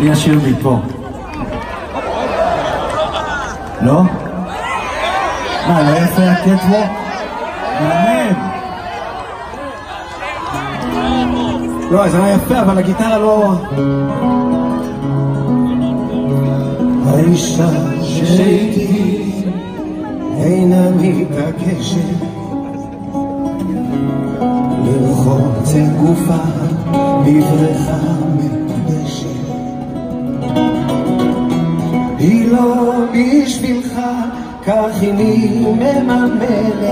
אני אשאיר מפה. לא? מה, לא יפה הקטווק? מעניין. לא, זה היה יפה, אבל הגיטרה לא... האישה שאיתי אינה מתעקשת לרחוץ את גופה בבריכה כך היא מממלת.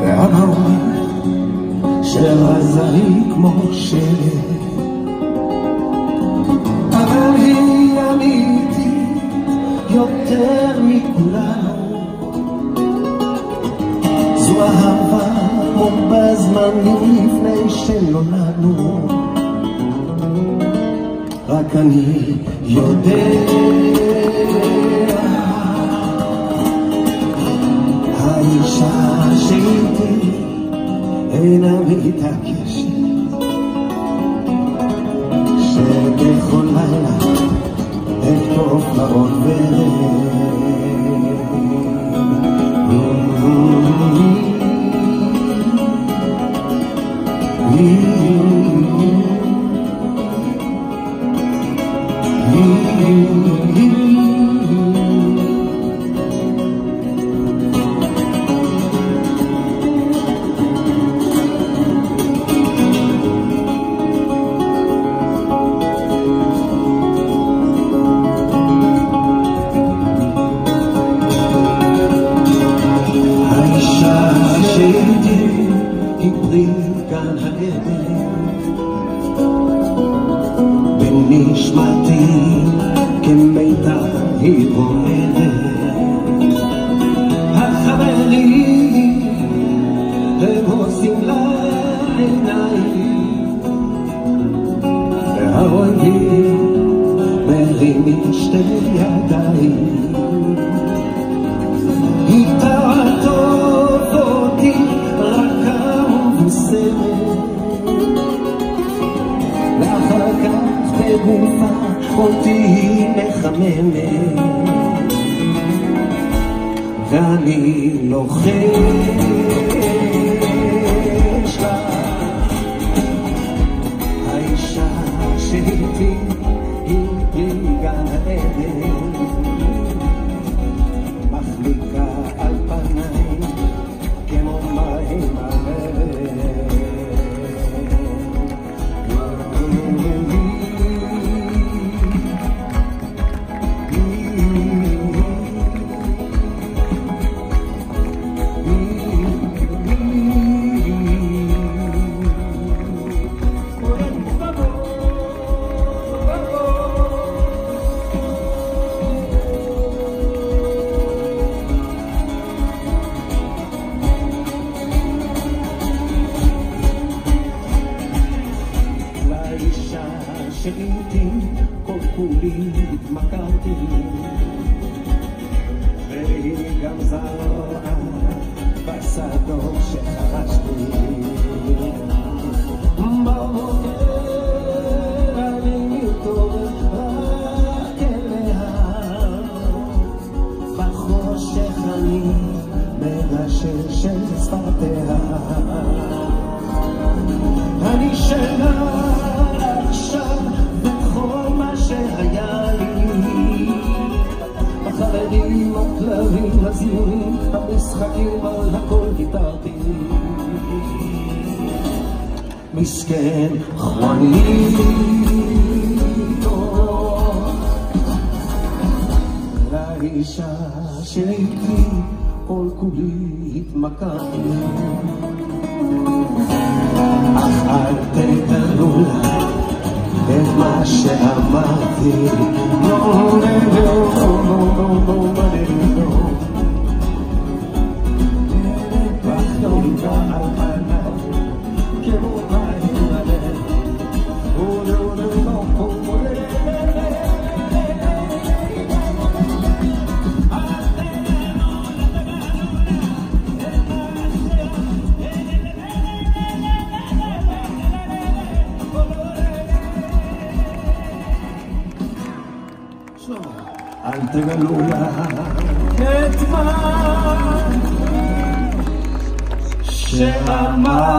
ואבא אומר שרזה היא כמו שלט. אבל היא אמיתית יותר מכולנו זו אהבה כמו בזמנים לפני שנולדנו. רק אני יודע האישה שאיתי אינה מתעקשת שבכל לילה אתקוף לעוד האישה שאיתי היא פרי גן העדן. בנשמתי כמיתר רועדת החברים הם עושים לה עיניים והאויבים מרימים שתי ידיים ומבוסמת ואחר כך בגופה אותי היא מחממת. ואני לוחש לה האישה לאישה שאיתי כל כולי התמכרתי. והיא גם זרעה בשדות שחרשתי. בבוקר אני מתעורר רק אליה. בחושך אני מגשש של שפתיה. אני שלה עכשיו וכל מה שהיה לי. החרדים, הכלבים, הזיונים, המשחקים, על הכל ויתרתי. מסכן חואניטו לאישה שאיתי כל כולי התמכרתי. אך אל תגלו לה מה שאמרתי. לא, לא, לא, לא, תגלו לה את מה שאמרתי